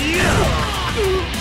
Yeah!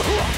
Oh!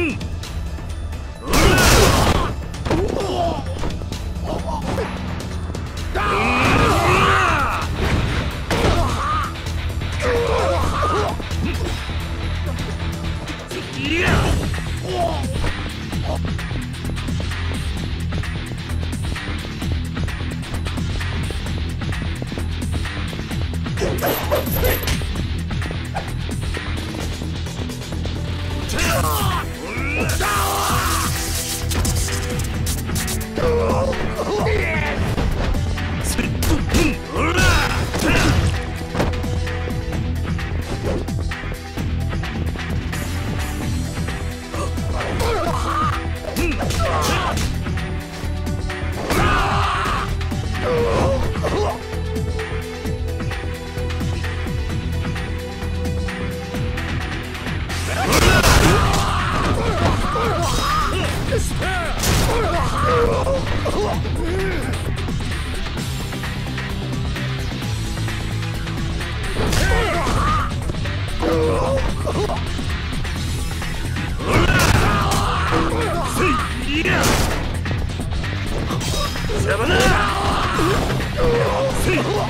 Hmm.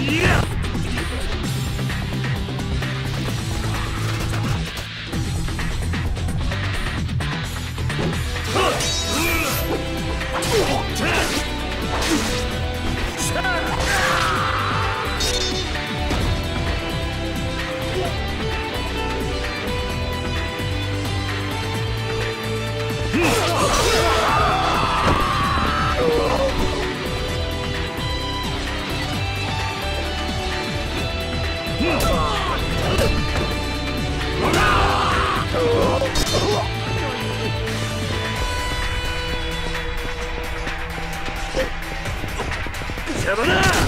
Yeah! 邪魔だ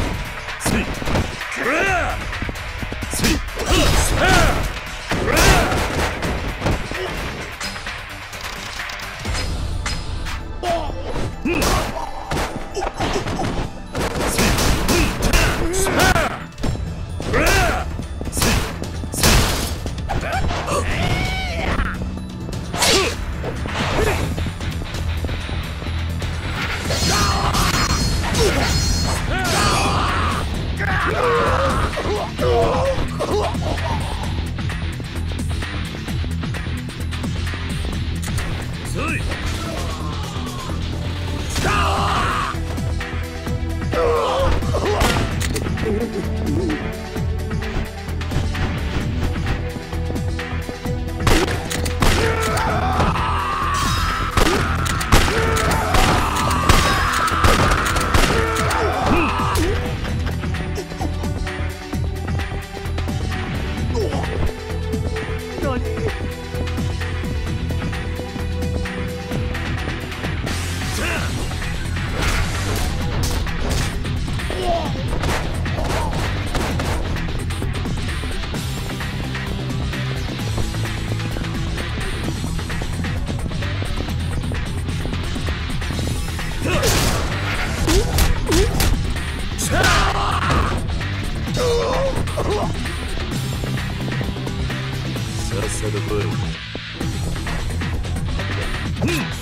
Hum!